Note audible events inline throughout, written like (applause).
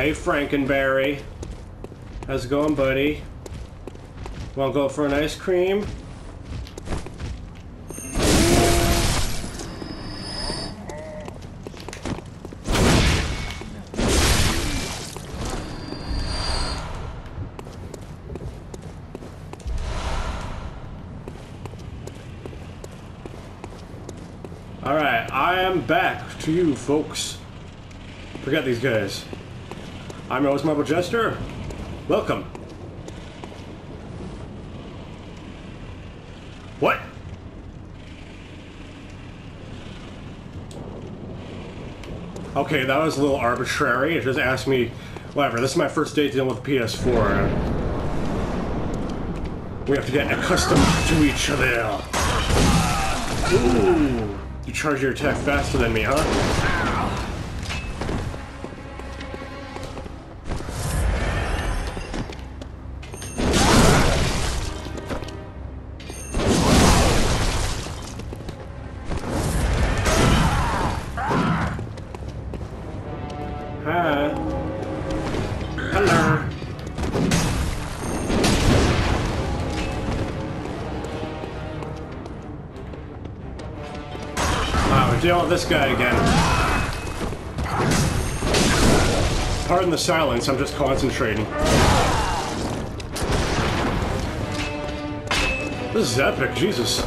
Hey, Frankenberry. How's it going, buddy? Wanna go for an ice cream? Alright, I am back to you folks. Forget these guys. I'm your host, Marble Jester. Welcome. What? Okay, that was a little arbitrary. It just asked me, whatever, this is my first day dealing with PS4. We have to get accustomed to each other. Ooh, you charge your attack faster than me, huh? Dealing with this guy again. Pardon the silence, I'm just concentrating. This is epic, Jesus.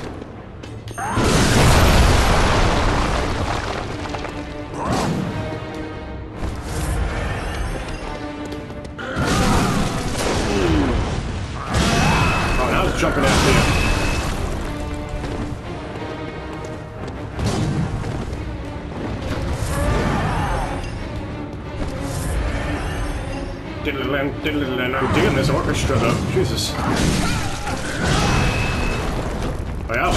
I'm digging this orchestra though. Jesus. Oh yeah?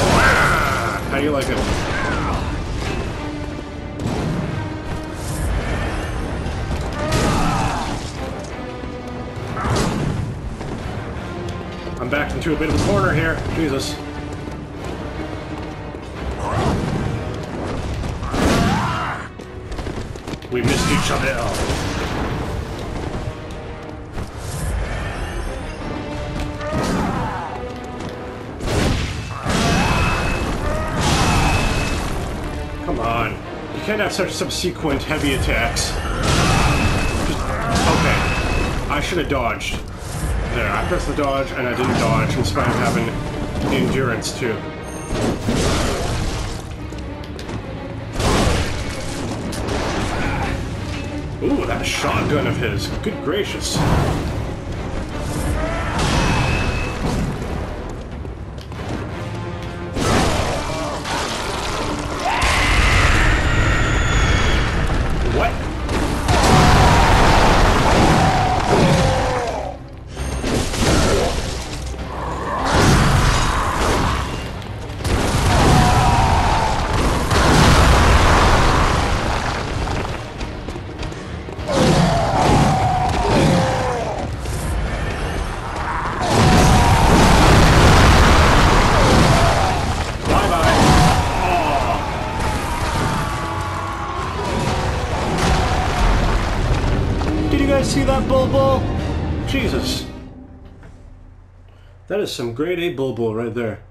How do you like it? I'm backed into a bit of a corner here. Jesus. We missed each other. Can't have such subsequent heavy attacks. Okay. I should have dodged. There, I pressed the dodge and I didn't dodge in spite of having endurance too. Ooh, that shotgun of his. Good gracious. You guys see that Bulbul? Jesus. That is some grade A Bulbul right there.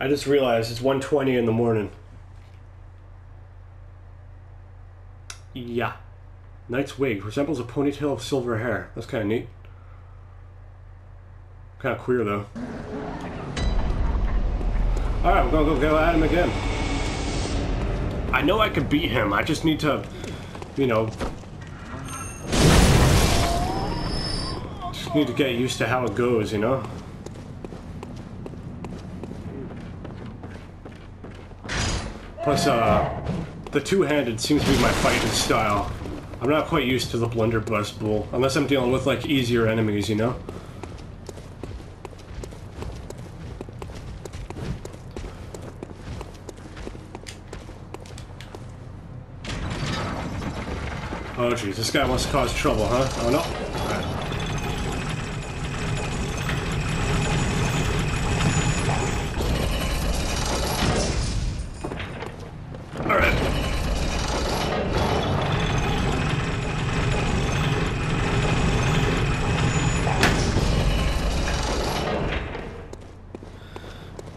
I just realized it's 1.20 in the morning. Yeah. Knight's wig resembles a ponytail of silver hair. That's kind of neat. Kind of queer though. Alright, we're gonna go go at him again. I know I could beat him. I just need to, you know, just need to get used to how it goes, you know? Plus, uh, the two-handed seems to be my fighting style. I'm not quite used to the blunderbuss bull, unless I'm dealing with, like, easier enemies, you know? Oh jeez, this guy wants to cause trouble, huh? Oh no. Alright. All right.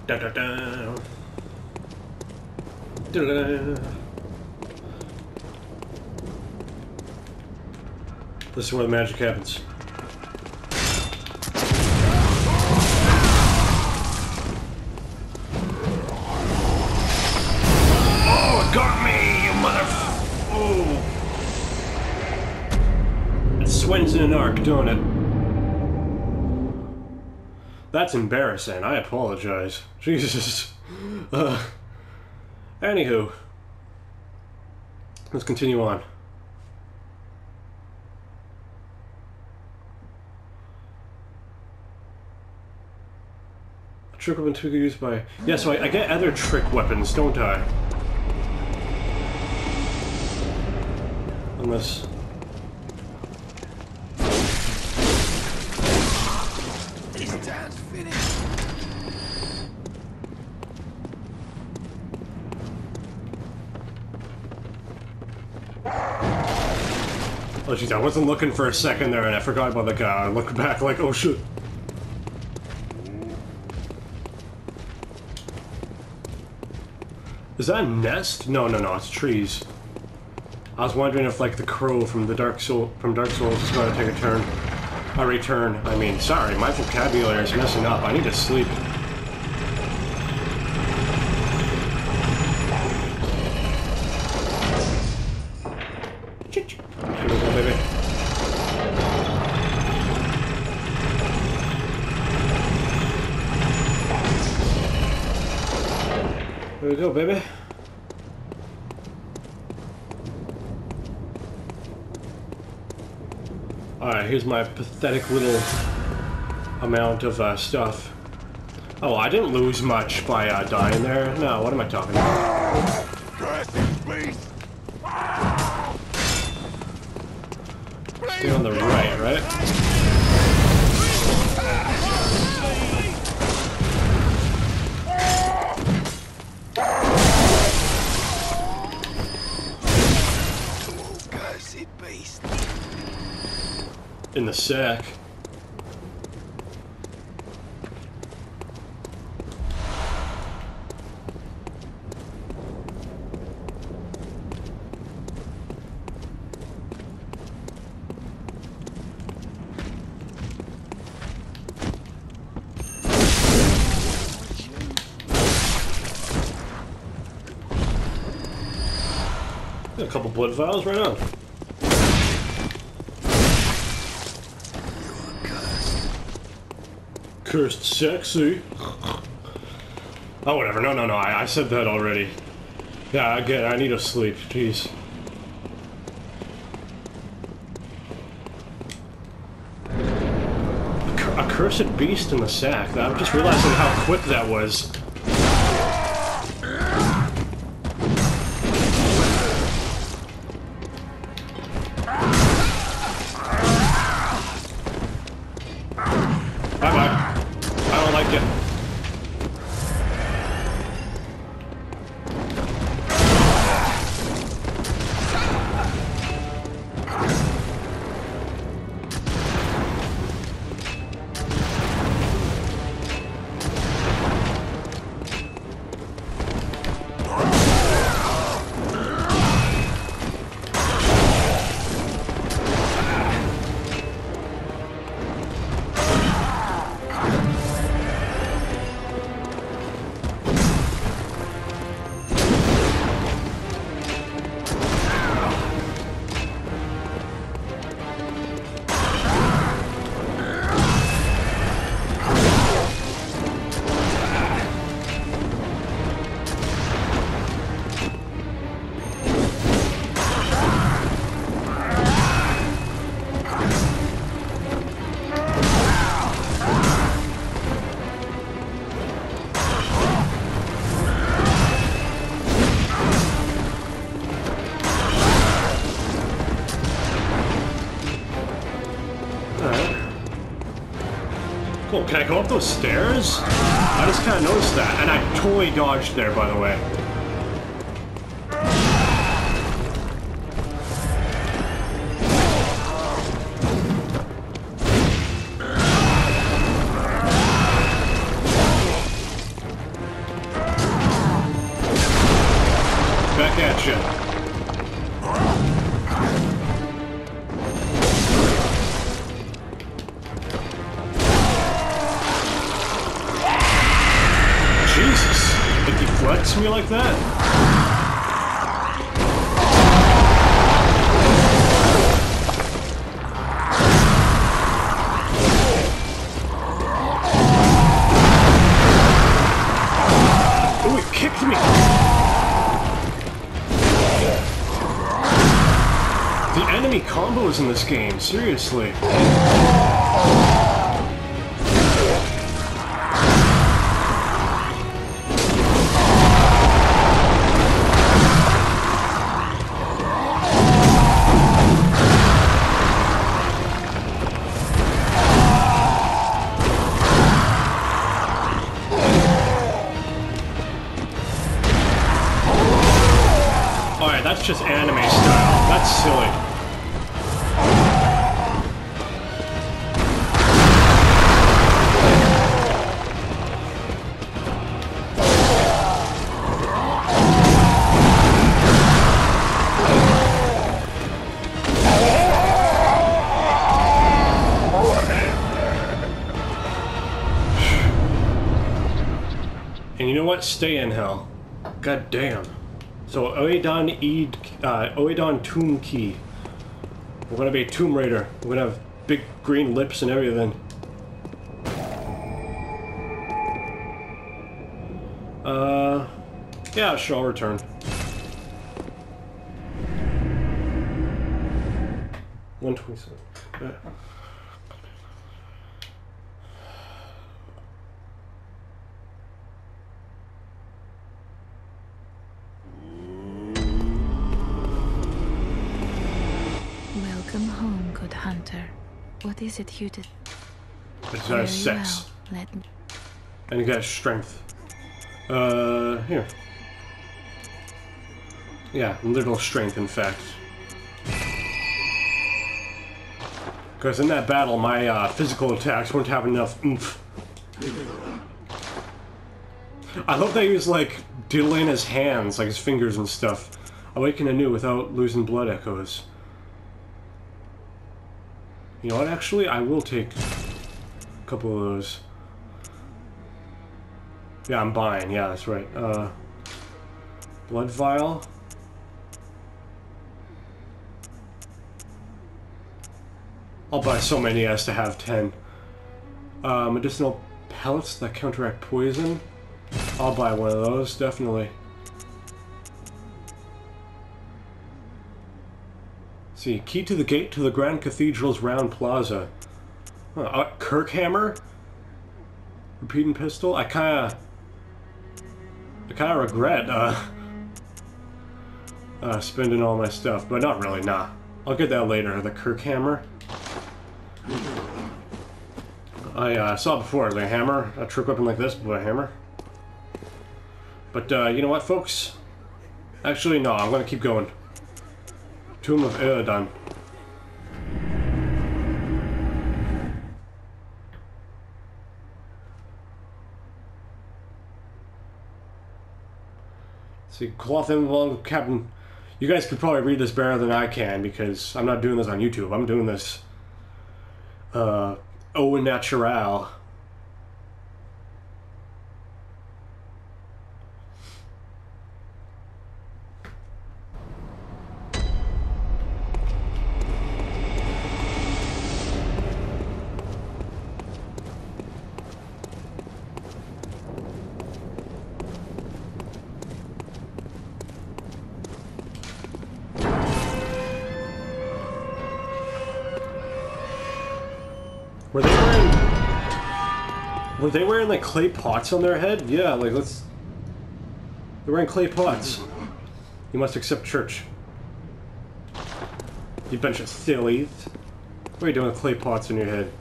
Da da da. Da da da. This is where the magic happens. Oh, it got me, you mother... Oh. It swings in an arc, don't it? That's embarrassing. I apologize. (laughs) Jesus. Uh, anywho. Let's continue on. Trick weapon to used by... Yeah, so I, I get other trick weapons, don't I? Unless... Oh jeez, I wasn't looking for a second there and I forgot about the guy. I looked back like, oh shit. Is that a nest? No, no, no, it's trees. I was wondering if like the crow from the Dark Soul from Dark Souls is going to take a turn. A return. I mean, sorry, my vocabulary is messing up. I need to sleep. Here we go, baby. There we go, baby. Alright, here's my pathetic little amount of uh, stuff. Oh, I didn't lose much by uh, dying there. No, what am I talking about? Stay on the right, right? Cursed beast. In the sack. A couple blood vials right on. Cursed sexy. Oh, whatever. No, no, no. I, I said that already. Yeah, I get. I need to sleep. Jeez. A, cur- a cursed beast in the sack. I'm just realizing how quick that was. Cool, can I go up those stairs? I just kind of noticed that, and I totally dodged there, by the way. Me like that? Kicked me! The enemy combos in this game, seriously. Alright, that's just anime style. That's silly. And you know what? Stay in hell. God damn. So Oedon Eid, uh, Oedon Tomb Key. We're gonna be a Tomb Raider. We're gonna have big green lips and everything. Uh, yeah, sure, I'll return. One twenty-seven. Hunter. What is it you did? It's uh, sex. well. Let me. And you got strength. Uh, here. Yeah, little strength, in fact. Because in that battle, my uh, physical attacks wouldn't have enough oomph. I hope they use, like, diddling his hands, like his fingers and stuff. Awaken anew without losing blood echoes. You know what, actually? I will take a couple of those. Yeah, I'm buying. Yeah, that's right. Uh, blood vial. I'll buy so many as to have 10. Uh, medicinal pellets that counteract poison. I'll buy one of those, definitely. See, key to the gate to the Grand Cathedral's round plaza. Uh, uh, Kirkhammer? Repeating pistol? I kinda... I kinda regret, uh... Uh, spending all my stuff, but not really, nah. I'll get that later, the Kirkhammer. I uh, saw before, the hammer, a trick weapon like this, but a hammer. But, uh, you know what, folks? Actually, no, I'm gonna keep going. Tomb of Oedon. See, cloth emblem, Captain. You guys could probably read this better than I can because I'm not doing this on YouTube. I'm doing this, uh, au natural. Were they wearing? Were they wearing like clay pots on their head? Yeah, like let's. They're wearing clay pots. You must accept church. You bunch of sillies. What are you doing with clay pots on your head?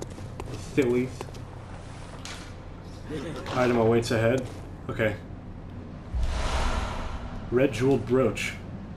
Sillies. Item awaits ahead. Okay. Red jeweled brooch.